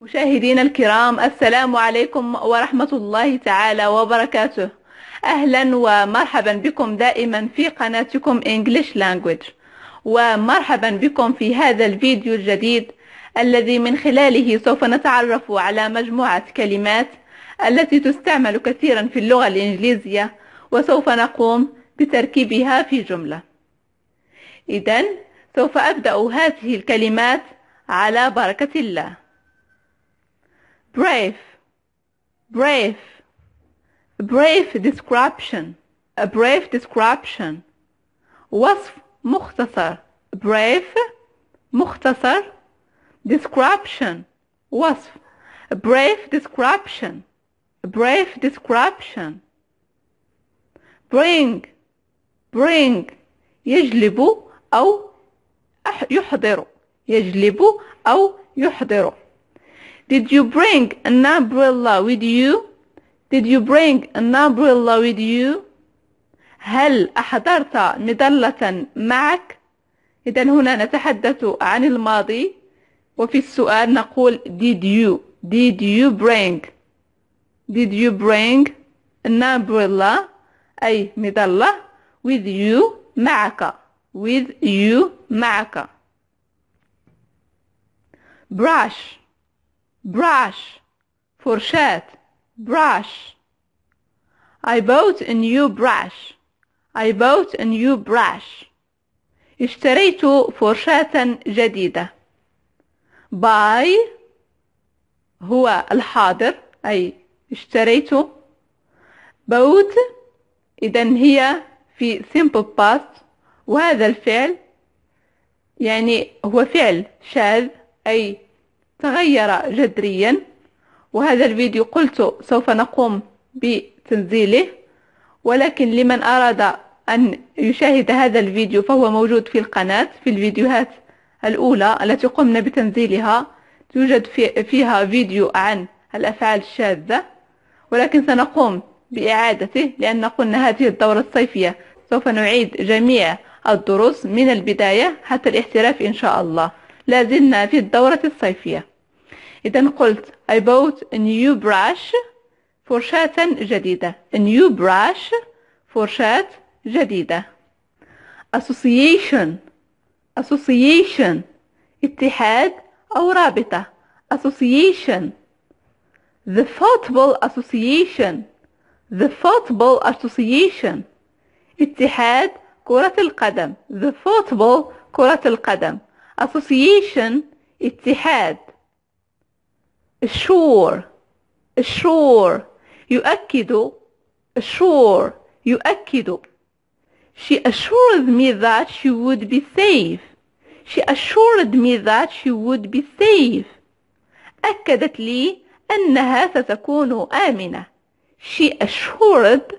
مشاهدينا الكرام السلام عليكم ورحمة الله تعالى وبركاته. أهلا ومرحبا بكم دائما في قناتكم English Language. ومرحبا بكم في هذا الفيديو الجديد الذي من خلاله سوف نتعرف على مجموعة كلمات التي تستعمل كثيرا في اللغة الإنجليزية وسوف نقوم بتركيبها في جملة. إذا سوف أبدأ هذه الكلمات على بركة الله. Brave brave brave description a brave description وصف مختصر brave مختصر description وصف brave description brave description bring bring يجلب أو يحضر يجلب أو يحضر Did you bring an umbrella with you? Did you bring an umbrella with you? هل أحضرت مظلة معك؟ إذا هنا نتحدث عن الماضي وفي السؤال نقول did you did you bring did you bring an umbrella أي مظلة with you معك with you معك brush brush فرشاة brush. I bought a new brush. I bought a new brush. اشتريت فرشاة جديدة. Buy هو الحاضر أي اشتريت. Bought إذا هي في simple past وهذا الفعل يعني هو فعل شاذ أي تغير جذريا وهذا الفيديو قلت سوف نقوم بتنزيله ولكن لمن أراد أن يشاهد هذا الفيديو فهو موجود في القناة في الفيديوهات الأولى التي قمنا بتنزيلها. توجد في فيها فيديو عن الأفعال الشاذة ولكن سنقوم بإعادته لأن قلنا هذه الدورة الصيفية. سوف نعيد جميع الدروس من البداية حتى الاحتراف إن شاء الله. لازلنا في الدورة الصيفية. إذا قلت I bought a new brush فرشاة جديدة a new brush فرشاة جديدة association association اتحاد أو رابطة association the football association the football association اتحاد كرة القدم the football كرة القدم association اتحاد sure sure يؤكد sure يؤكد she assured me that she would be safe she assured me that she would be safe أكدت لي أنها ستكون آمنة she assured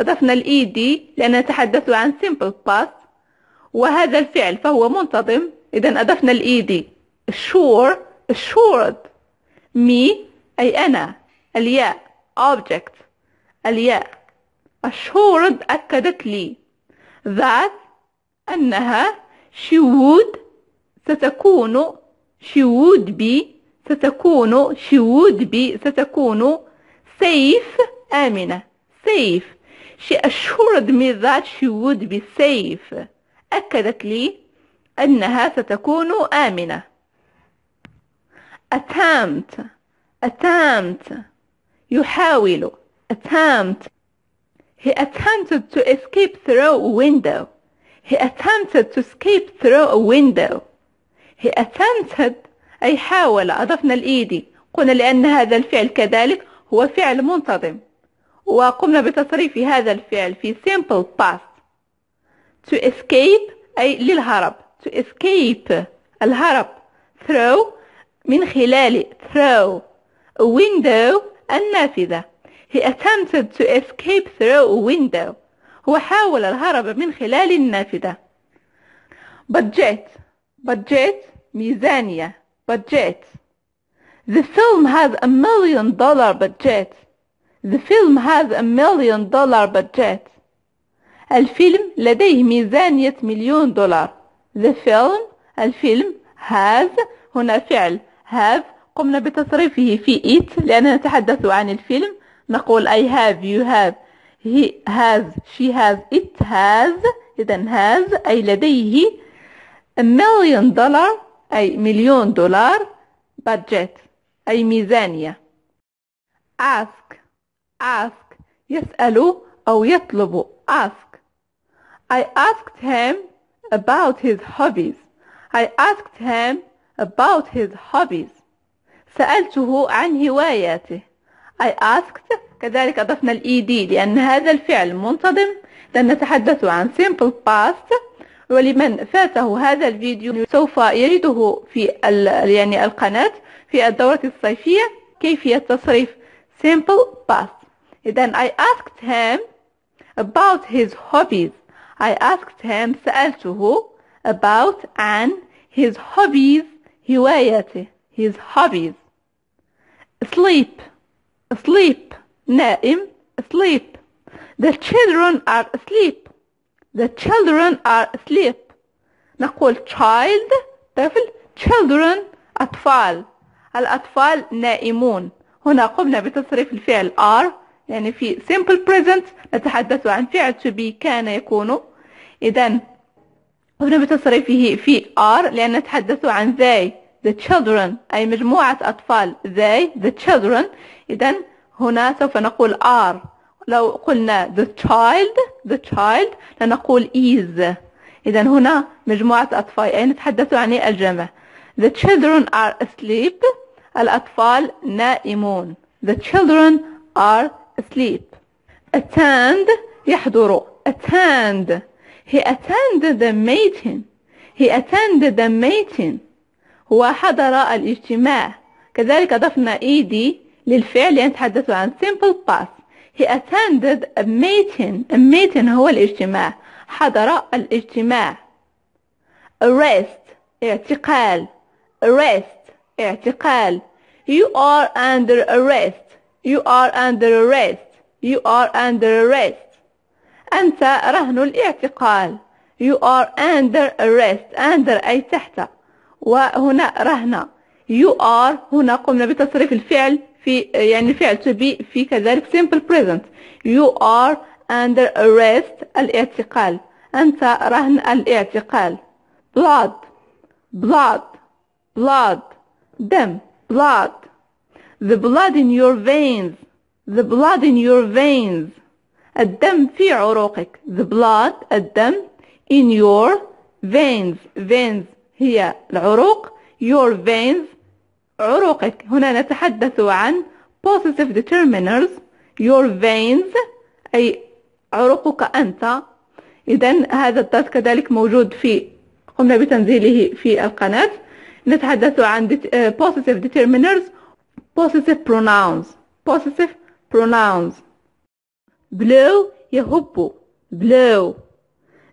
أضفنا الإيدي لأننا نتحدث عن simple past وهذا الفعل فهو منتظم إذا أضفنا الإيدي sure assured me أي أنا الياء object الياء assured أكدت لي that أنها she would ستكون she would be ستكون she would be ستكون safe آمنة safe she assured me that she would be safe أكدت لي أنها ستكون آمنة attempt attempt يحاول attempt he attempted to escape through a window he attempted to escape through a window he attempted أي حاول أضفنا الإيدي قلنا لأن هذا الفعل كذلك هو فعل منتظم وقمنا بتصريف هذا الفعل في simple past to escape أي للهرب to escape الهرب through من خلال through a window النافذة he attempted to escape through a window هو حاول الهرب من خلال النافذة budget budget ميزانية budget the film has a million dollar budget the film has a million dollar budget الفيلم لديه ميزانية مليون دولار the film الفيلم has هنا فعل have قمنا بتصريفه في it لأننا نتحدث عن الفيلم نقول I have you have he has she has it has إذا has أي لديه a million dollar أي مليون دولار budget أي ميزانية ask ask يسأل أو يطلب ask I asked him about his hobbies I asked him about his hobbies. سألته عن هواياته. I asked كذلك أضفنا ال ed لأن هذا الفعل منتظم لأن نتحدث عن simple past. ولمن فاته هذا الفيديو سوف يجده في يعني القناة في الدورة الصيفية كيفية تصريف simple past. إذا I asked him about his hobbies. I asked him سألته about عن his hobbies. هوايته his hobbies sleep sleep نائم asleep the children are asleep the children are asleep نقول child طفل children أطفال الأطفال نائمون هنا قمنا بتصريف الفعل are يعني في simple present نتحدث عن فعل to be كان يكون إذا قمنا بتصريفه في are لأن نتحدث عن they the children أي مجموعة أطفال they the children. إذا هنا سوف نقول are لو قلنا the child the child لنقول is. إذا هنا مجموعة أطفال أي نتحدث عن الجمع. The children are asleep الأطفال نائمون. The children are asleep. Attend يحضر. Attend. he attended the meeting he attended the meeting هو حضر الاجتماع كذلك أضفنا ed للفعل يتحدث عن simple past he attended a meeting a meeting هو الاجتماع حضر الاجتماع arrest اعتقال arrest اعتقال you are under arrest you are under arrest you are under arrest أنت رهن الاعتقال you are under arrest under أي تحت وهنا رهن you are هنا قمنا بتصريف الفعل في يعني فعل to be في كذلك simple present you are under arrest الاعتقال أنت رهن الاعتقال blood blood blood دم blood the blood in your veins the blood in your veins الدم في عروقك the blood الدم in your veins veins هي العروق your veins عروقك هنا نتحدث عن possessive determiners your veins أي عروقك أنت إذا هذا الدرس كذلك موجود في قمنا بتنزيله في القناة نتحدث عن possessive determiners possessive pronouns possessive pronouns blow يهب blow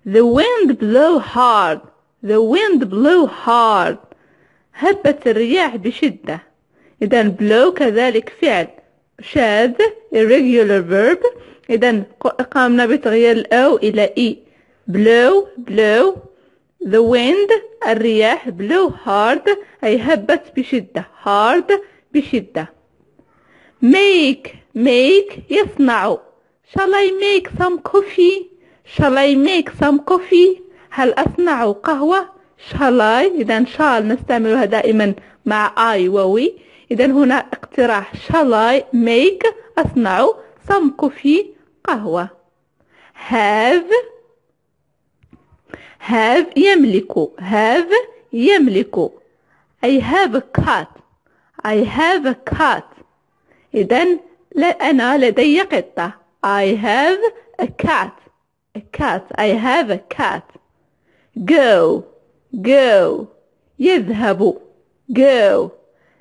the wind blow hard the wind blew hard هبت الرياح بشدة إذا blow كذلك فعل شاذ irregular verb إذا قامنا بتغيير الأو إلى إي blow blow the wind الرياح blow hard أي هبت بشدة hard بشدة make make يصنع shall I make some coffee shall I make some coffee هل أصنع قهوة shall I إذا shall نستعملها دائما مع I ووي إذا هنا اقتراح shall I make أصنع some coffee قهوة have have يملك have يملك I have a cat I have a cat إذا أنا لدي قطة I have a cat a cat I have a cat go go يذهب go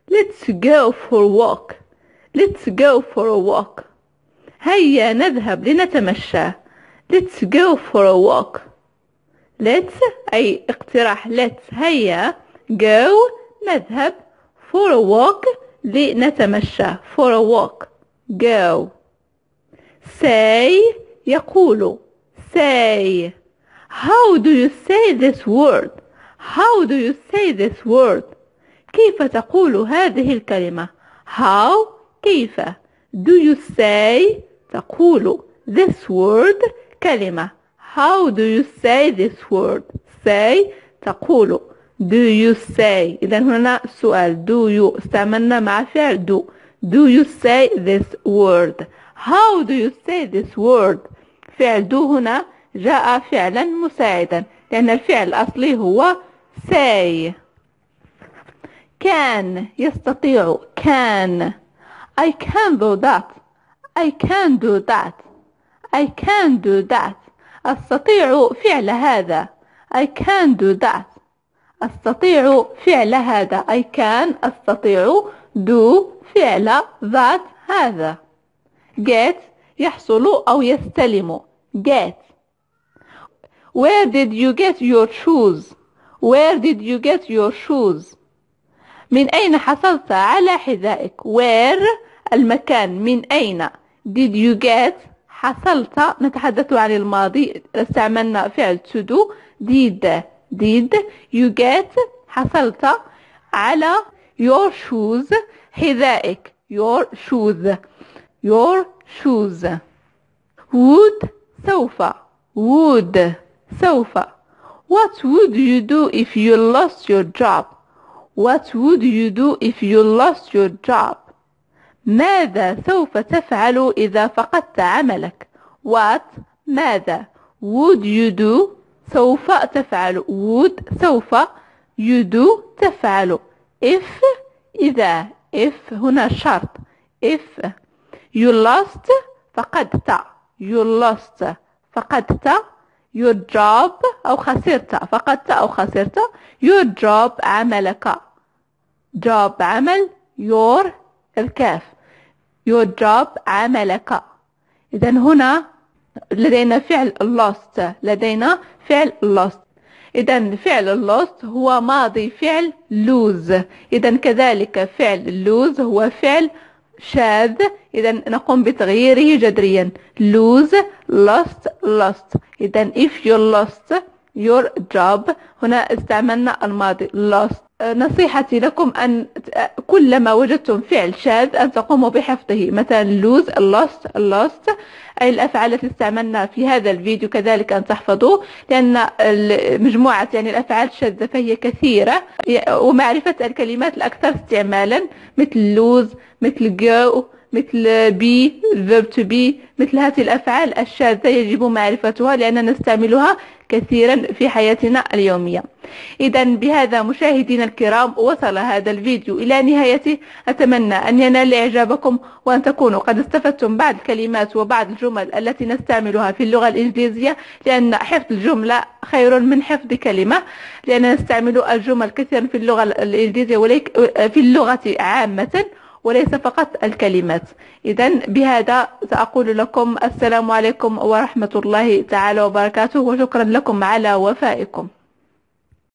let's go for a walk let's go for a walk هيا نذهب لنتمشى let's go for a walk let's أي اقتراح let's هيا go نذهب for a walk لنتمشى for a walk go say يقول say how do you say this word how do you say this word كيف تقول هذه الكلمة how كيف do you say تقول this word كلمة how do you say this word say تقول do you say إذا هنا السؤال do you استعملنا مع فعل do do you say this word how do you say this word فعل do هنا جاء فعلا مساعدا لأن الفعل الأصلي هو say can يستطيع can I can do that I can do that I can do that أستطيع فعل هذا I can do that أستطيع فعل هذا I can أستطيع do فعل that هذا get يحصل أو يستلم get Where did you get your shoes? Where did you get your shoes? من أين حصلت على حذائك where المكان من أين did you get حصلت نتحدث عن الماضي استعملنا فعل to do did did you get حصلت على your shoes حذائك your shoes your shoes would سوف would سوف what would you do if you lost your job What would you do if you lost your job? ماذا سوف تفعل إذا فقدت عملك؟ What ماذا would you do سوف تفعل would سوف you do تفعل if إذا if هنا شرط if you lost فقدت. You lost فقدت. Your job أو خسرت. فقدت أو خسرت. Your job عملك. Job عمل your الكاف. Your job عملك. إذا هنا لدينا فعل lost. لدينا فعل lost. إذا فعل lost هو ماضي فعل lose. إذا كذلك فعل lose هو فعل شاذ. إذا نقوم بتغييره جذريا. Lose lost lost. إذا if you lost your job. هنا استعملنا الماضي. Lost نصيحتي لكم أن كلما وجدتم فعل شاذ أن تقوموا بحفظه. مثلا lose lost lost. أي الأفعال التي استعملنا في هذا الفيديو كذلك أن تحفظوه لأن مجموعة يعني الأفعال الشاذة فهي كثيرة. ومعرفة الكلمات الأكثر استعمالا مثل lose مثل go مثل be verb to be مثل هذه الأفعال الشاذة يجب معرفتها لأننا نستعملها كثيرا في حياتنا اليومية. إذا بهذا مشاهدينا الكرام وصل هذا الفيديو إلى نهايته أتمنى أن ينال إعجابكم وأن تكونوا قد استفدتم بعض الكلمات وبعض الجمل التي نستعملها في اللغة الإنجليزية لأن حفظ الجملة خير من حفظ كلمة لأننا نستعمل الجمل كثيرا في اللغة الإنجليزية في اللغة عامة. وليس فقط الكلمات. إذا بهذا سأقول لكم السلام عليكم ورحمة الله تعالى وبركاته وشكرا لكم على وفائكم.